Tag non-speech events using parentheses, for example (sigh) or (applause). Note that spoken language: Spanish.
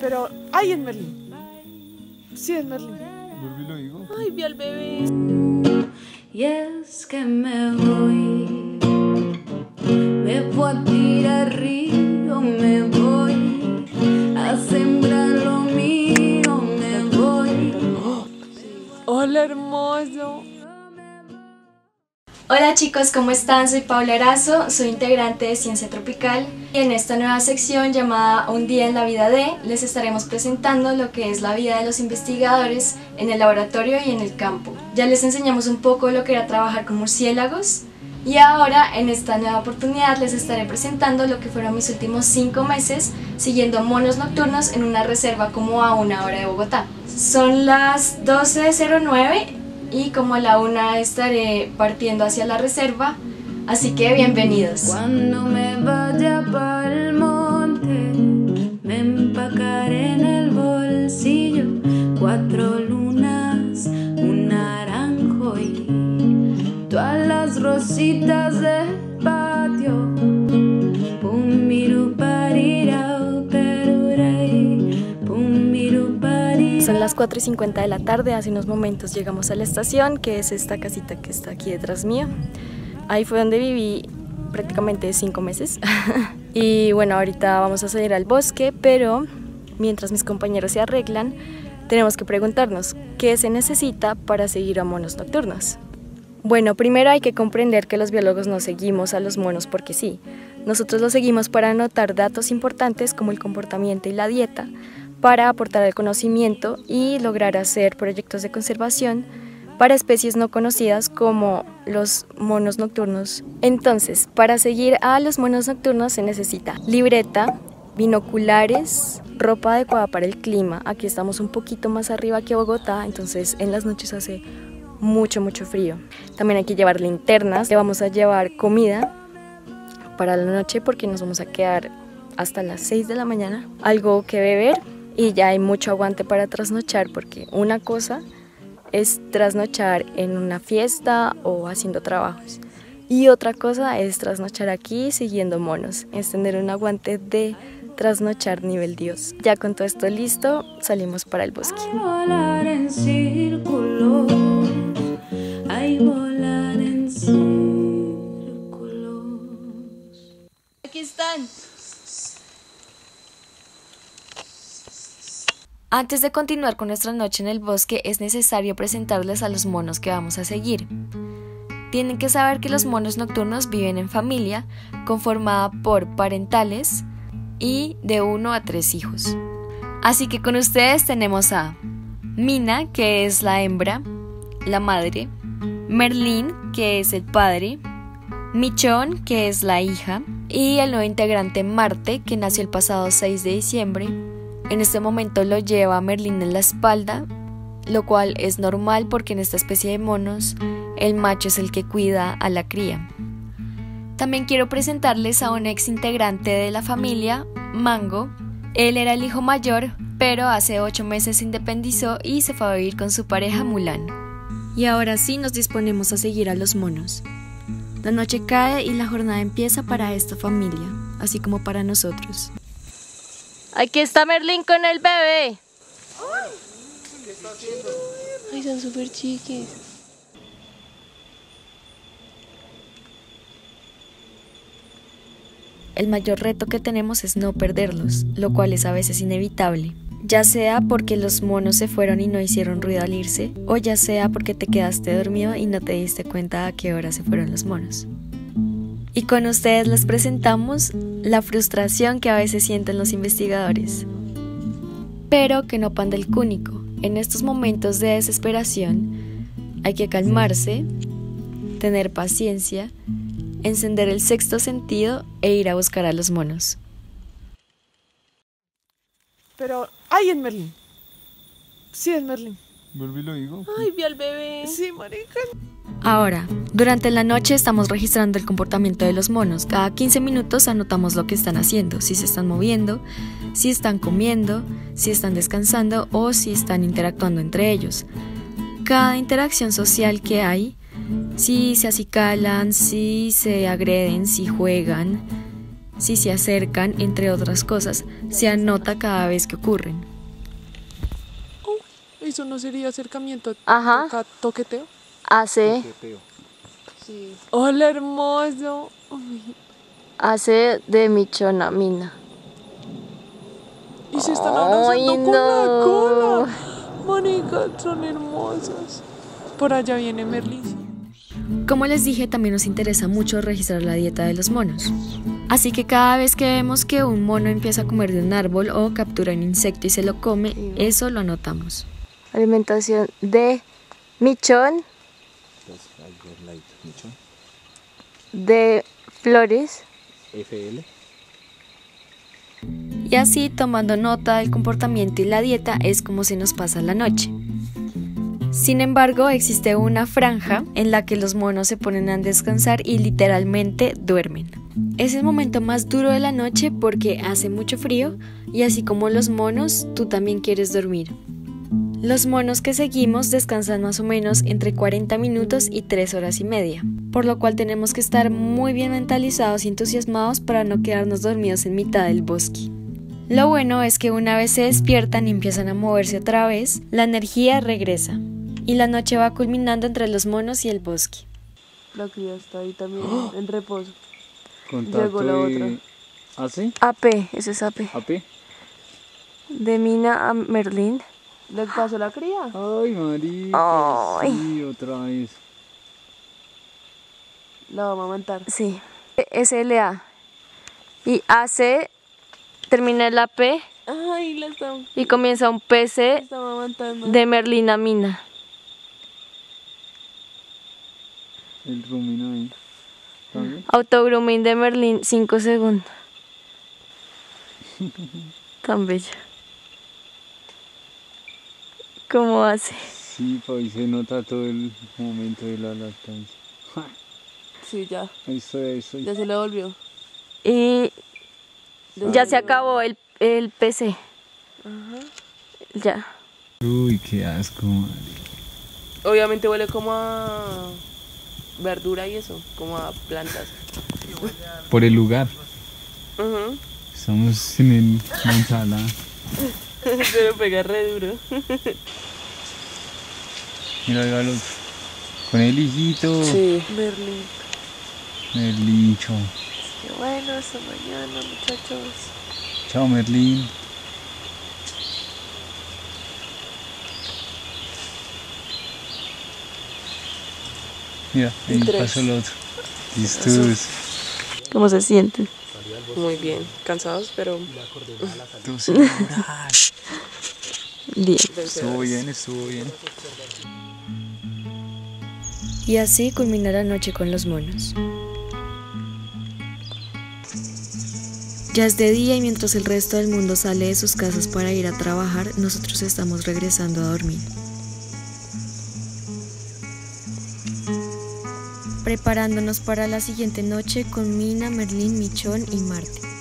Pero hay en Merlín. Sí, en Merlín. Lo digo. Ay, vi al bebé. Y es que me voy, me voy a tirar río, me voy a sembrar lo mío, me voy. Hola, hermoso. Hola chicos, ¿cómo están? Soy Paula Erazo, soy integrante de Ciencia Tropical y en esta nueva sección llamada Un día en la vida de les estaremos presentando lo que es la vida de los investigadores en el laboratorio y en el campo. Ya les enseñamos un poco lo que era trabajar con murciélagos y ahora en esta nueva oportunidad les estaré presentando lo que fueron mis últimos cinco meses siguiendo monos nocturnos en una reserva como a una hora de Bogotá. Son las 12.09 y como a la una estaré partiendo hacia la reserva, así que bienvenidos. Cuando me vaya pa'l monte, me empacaré en el bolsillo cuatro lunas, un naranjo y todas las rositas del 4 y 50 de la tarde, hace unos momentos llegamos a la estación, que es esta casita que está aquí detrás mío. Ahí fue donde viví prácticamente cinco meses. (laughs) y bueno, ahorita vamos a salir al bosque, pero mientras mis compañeros se arreglan, tenemos que preguntarnos qué se necesita para seguir a monos nocturnos. Bueno, primero hay que comprender que los biólogos no seguimos a los monos porque sí. Nosotros los seguimos para anotar datos importantes como el comportamiento y la dieta, para aportar el conocimiento y lograr hacer proyectos de conservación para especies no conocidas como los monos nocturnos. Entonces, para seguir a los monos nocturnos se necesita libreta, binoculares, ropa adecuada para el clima. Aquí estamos un poquito más arriba que Bogotá, entonces en las noches hace mucho, mucho frío. También hay que llevar linternas, le vamos a llevar comida para la noche porque nos vamos a quedar hasta las 6 de la mañana. Algo que beber y ya hay mucho aguante para trasnochar porque una cosa es trasnochar en una fiesta o haciendo trabajos y otra cosa es trasnochar aquí siguiendo monos, es tener un aguante de trasnochar nivel Dios. Ya con todo esto listo, salimos para el bosque. Ay, volar en círculos, ay, volar en círculos. Aquí están. Antes de continuar con nuestra noche en el bosque es necesario presentarles a los monos que vamos a seguir. Tienen que saber que los monos nocturnos viven en familia conformada por parentales y de uno a tres hijos. Así que con ustedes tenemos a Mina, que es la hembra, la madre, Merlín, que es el padre, Michón, que es la hija, y el nuevo integrante Marte, que nació el pasado 6 de diciembre. En este momento lo lleva Merlín en la espalda, lo cual es normal porque en esta especie de monos el macho es el que cuida a la cría. También quiero presentarles a un ex integrante de la familia, Mango. Él era el hijo mayor, pero hace ocho meses se independizó y se fue a vivir con su pareja Mulan. Y ahora sí nos disponemos a seguir a los monos. La noche cae y la jornada empieza para esta familia, así como para nosotros. Aquí está Merlín con el bebé. Ay, son súper chiquis. El mayor reto que tenemos es no perderlos, lo cual es a veces inevitable. Ya sea porque los monos se fueron y no hicieron ruido al irse, o ya sea porque te quedaste dormido y no te diste cuenta a qué hora se fueron los monos. Y con ustedes les presentamos la frustración que a veces sienten los investigadores. Pero que no pan del cúnico. En estos momentos de desesperación hay que calmarse, tener paciencia, encender el sexto sentido e ir a buscar a los monos. Pero hay en Merlín. Sí, en Merlín. Vuelvo y lo digo. Ay, vi al bebé. Sí, marica. Ahora, durante la noche estamos registrando el comportamiento de los monos. Cada 15 minutos anotamos lo que están haciendo, si se están moviendo, si están comiendo, si están descansando o si están interactuando entre ellos. Cada interacción social que hay, si se acicalan, si se agreden, si juegan, Si se acercan, entre otras cosas, se anota cada vez que ocurren. Eso no sería acercamiento. Ajá. toca- toqueteo. Hace, Hola, hermoso. Uy, hace de michona mina. Y se están Ay, abrazando con la no. cola. Mónica, son hermosas. Por allá viene Merlin. Como les dije, también nos interesa mucho registrar la dieta de los monos. Así que cada vez que vemos que un mono empieza a comer de un árbol o captura un insecto y se lo come, eso lo anotamos. Alimentación de michón, de flores, FL. Y así, tomando nota del comportamiento y la dieta, es como se nos pasa la noche. Sin embargo, existe una franja en la que los monos se ponen a descansar y literalmente duermen. Es el momento más duro de la noche porque hace mucho frío y así como los monos, tú también quieres dormir. Los monos que seguimos descansan más o menos entre 40 minutos y 3 horas y media, por lo cual tenemos que estar muy bien mentalizados y entusiasmados para no quedarnos dormidos en mitad del bosque. Lo bueno es que una vez se despiertan y empiezan a moverse otra vez, la energía regresa y la noche va culminando entre los monos y el bosque. La cría está ahí también en reposo. Contacto Llegó la de- ¿Ah, sí? AP, ese es AP. ¿AP? De mina a Merlín. ¿Le pasó la cría? Ay, marica. Ay. Sí, otra vez. La vamos a aguantar. Sí. SLA. Y AC termina el AP Ay, la está, y comienza un PC de Merlín a mina. El rumino ahí. ¿También? Autogrooming de Merlín, 5 segundos. (laughs) Tan bella. ¿Cómo hace? Sí, pues ahí se nota todo el momento de la lactancia. Ja, Sí, ya. Ahí estoy, ahí estoy. Ya se le volvió. Y ya se acabó el, el PC. Ya. Uy, qué asco, marica. Obviamente huele como a verdura y eso, como a plantas. Por el lugar. Ujú. Estamos en el, la (laughs) (laughs) ensalada. Se me pega re duro. (laughs) Mira, al otro. Con el hijito. Sí. Berlín. Merlincho. Qué bueno, hasta mañana, muchachos. Chao, Merlín. Mira, ahí pasó el otro. Listos. ¿Cómo se sienten? Muy bien. Cansados, pero. Bien. Estuvo bien, estuvo bien. Y así culmina la noche con los monos. Ya es de día y mientras el resto del mundo sale de sus casas para ir a trabajar, nosotros estamos regresando a dormir. Preparándonos para la siguiente noche con Mina, Merlín, Michón y Marte.